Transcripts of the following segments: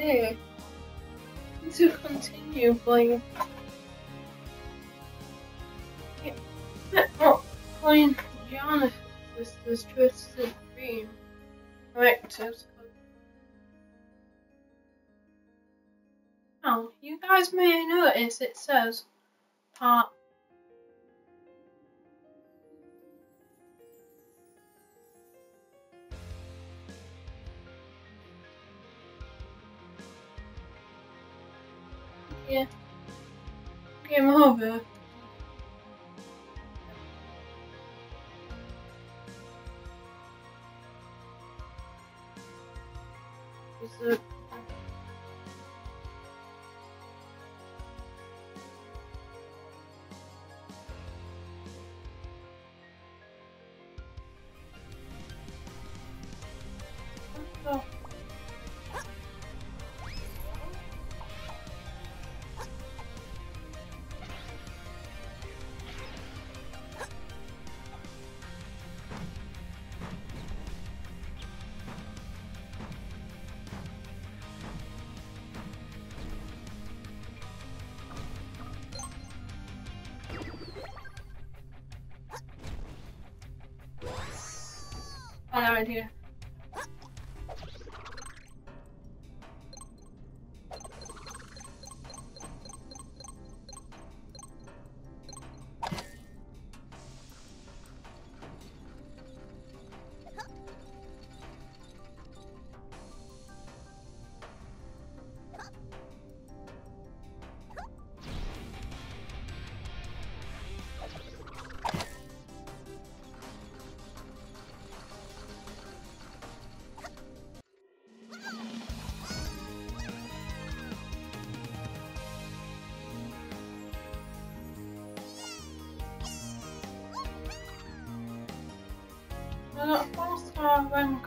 idea to continue playing. Not playing Jonathan's Twisted Dream. Right, so Now, you guys may notice it says part Yeah. Game over. Is? I a four star rank on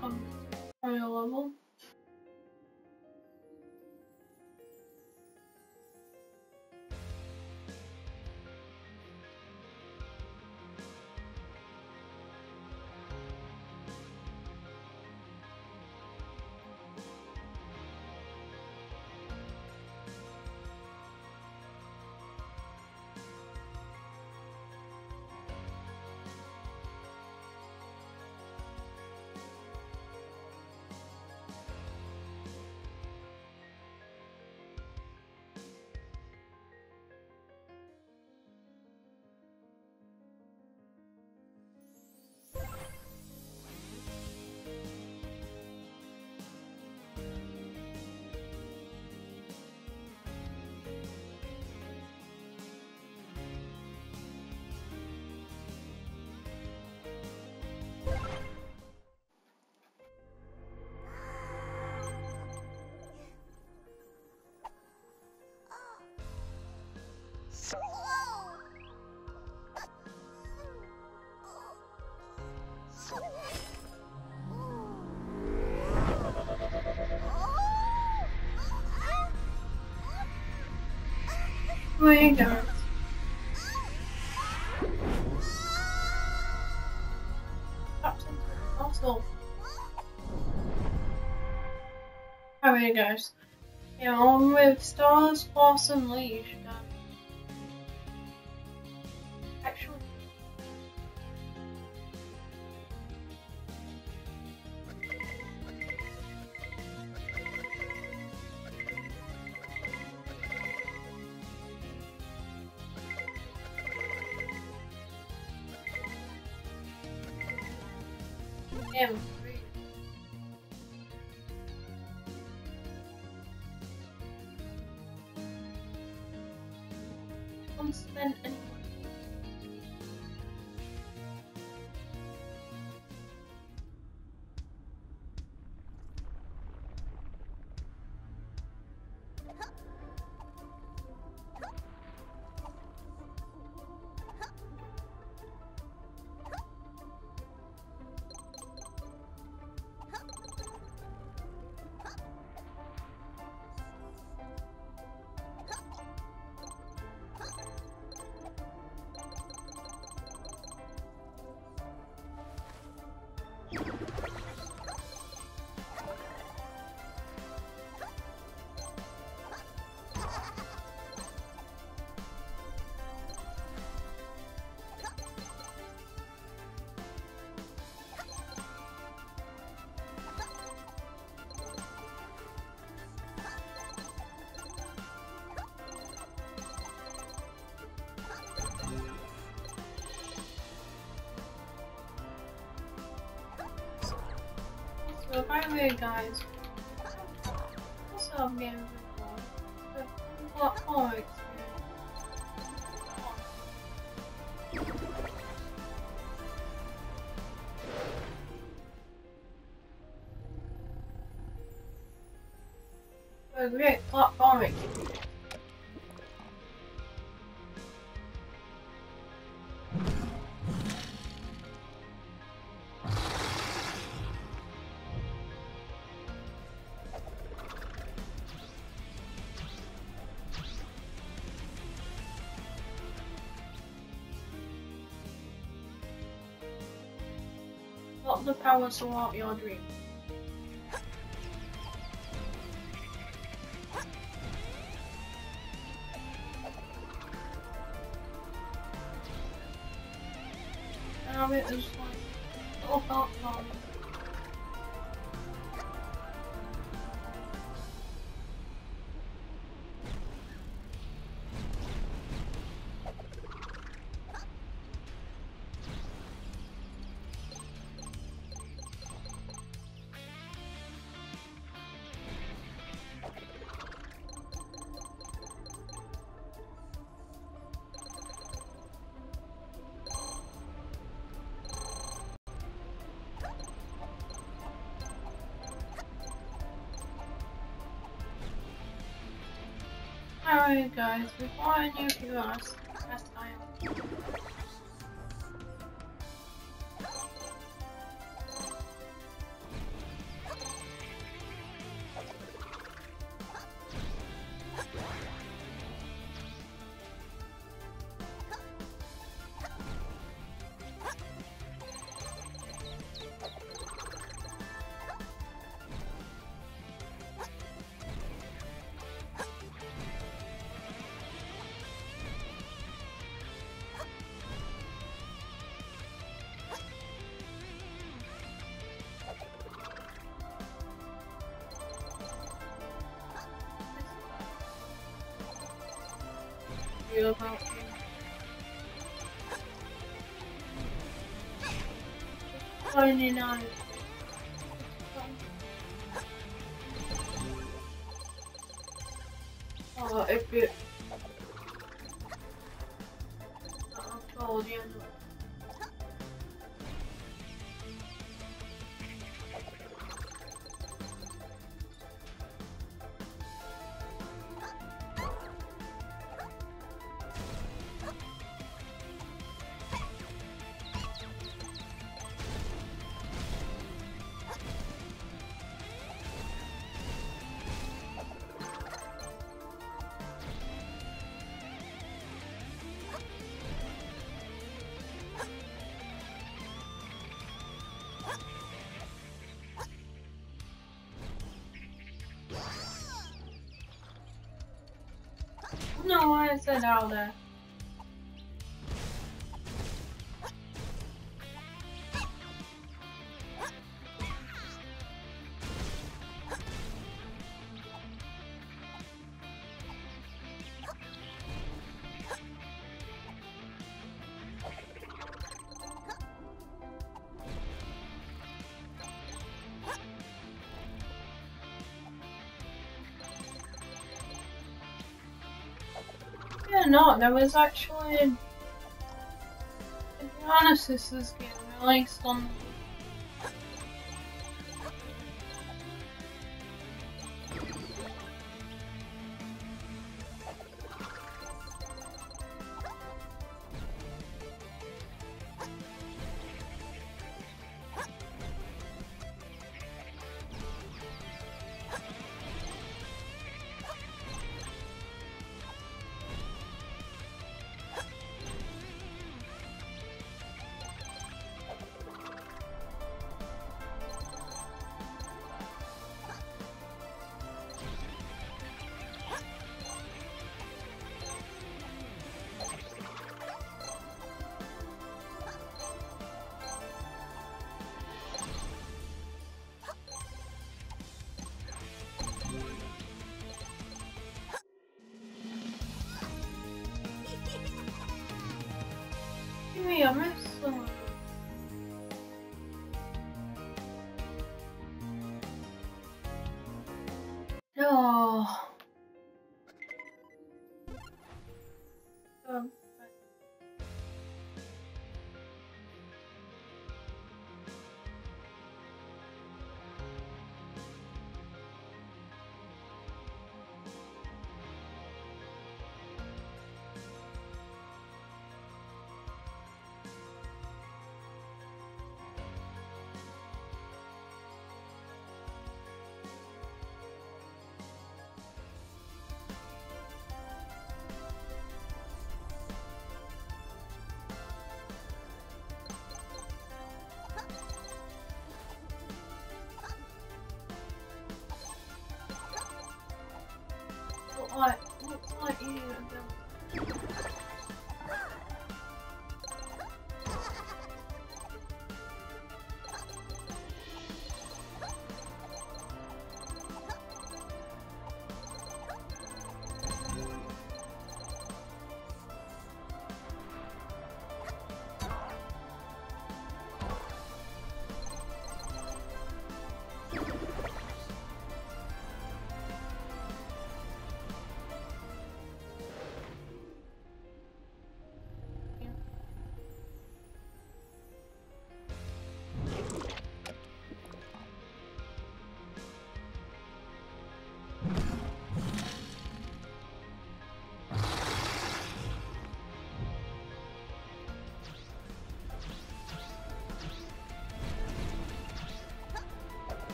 Oh, goes. Yeah, on with Stars, Force, and Don't spend So by the way, guys, what's up, game The platform The power throughout your dream. Guys, before any of you ask, you about me. Oh, if it. I told you. No, I said all that. There was actually. To be honest, this is getting really some. yummy, really. Like What, like you.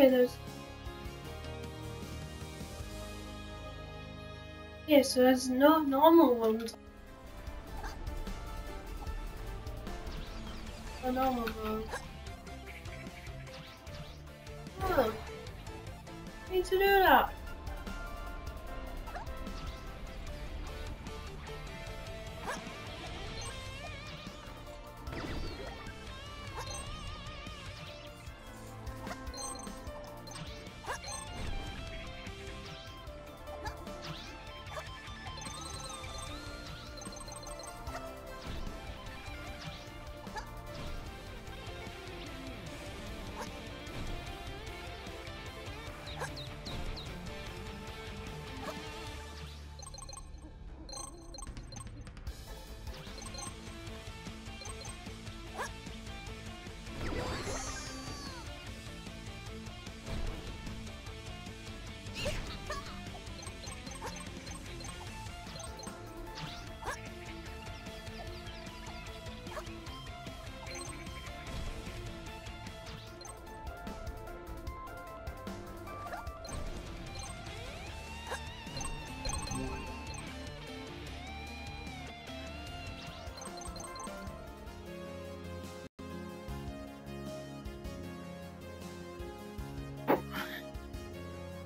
Yeah, there's. Yeah, so there's no normal ones. The normal ones.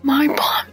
My plan,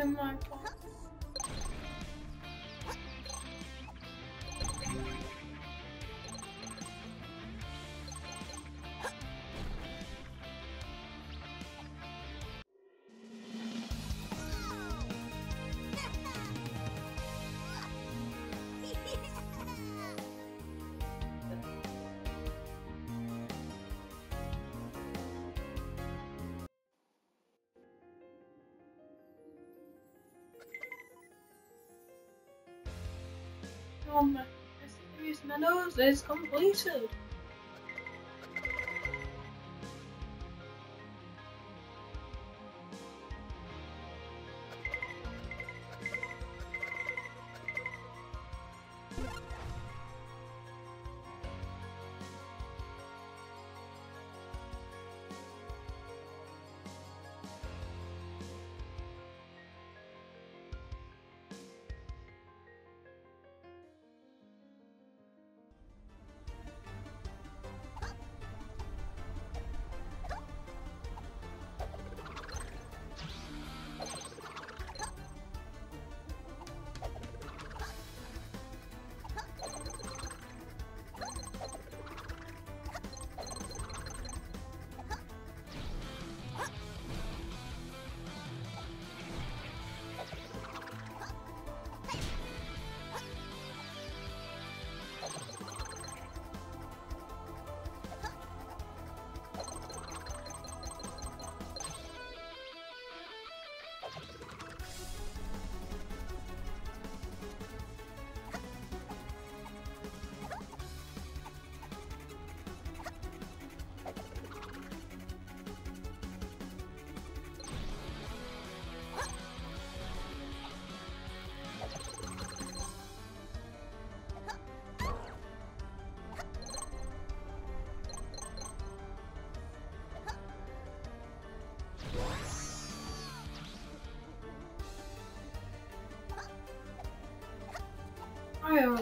нема my mysterious meadows is completed.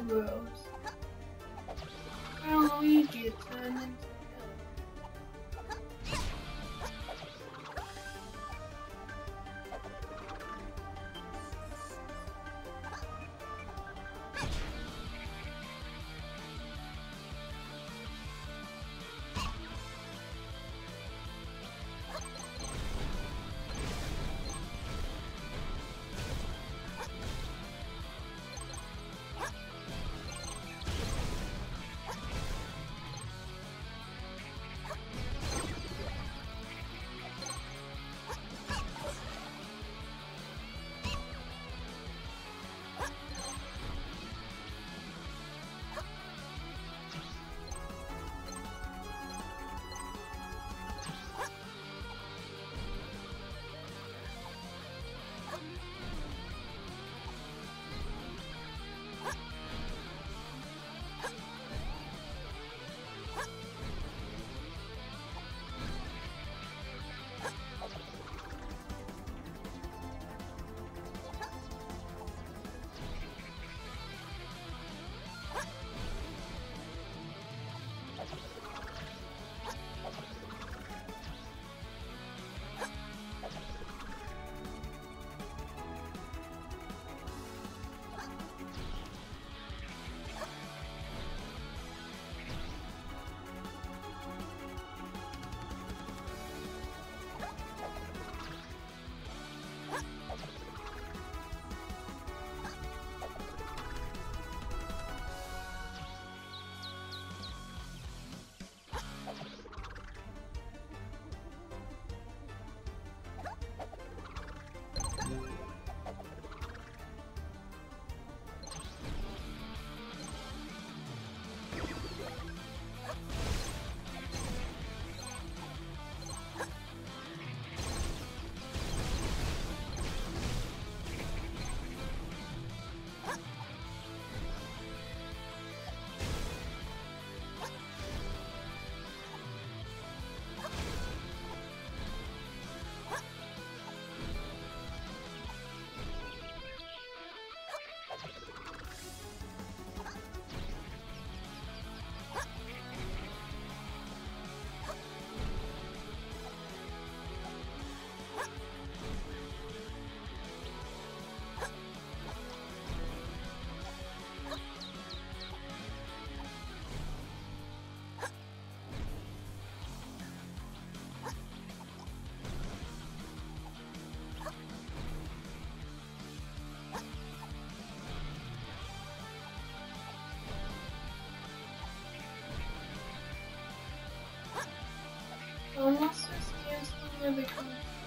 Mario Every time.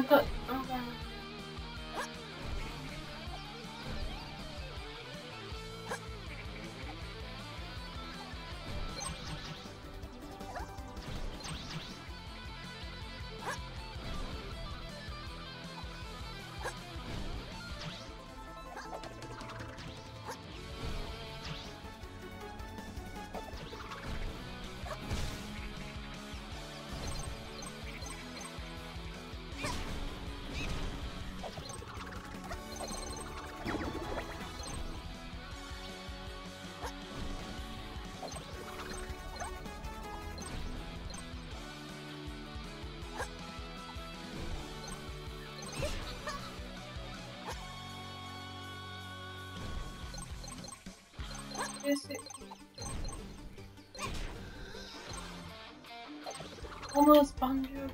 なんか birisi onu ıspanlıyor.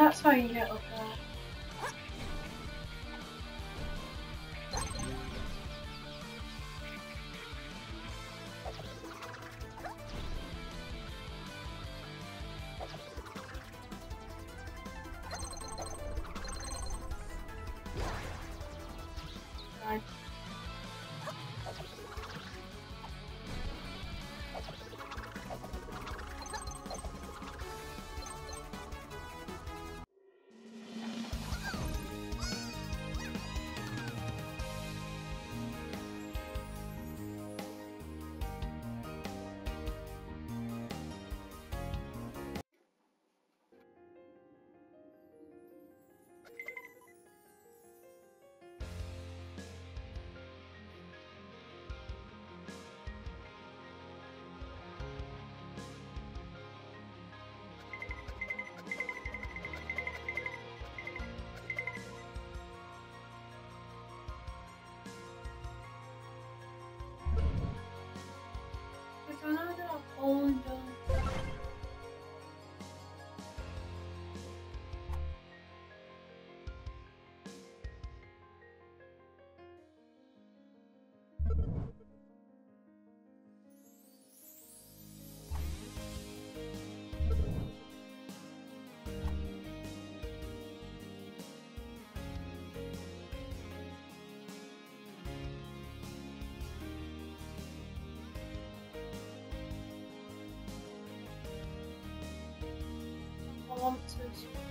That's how you get up want to.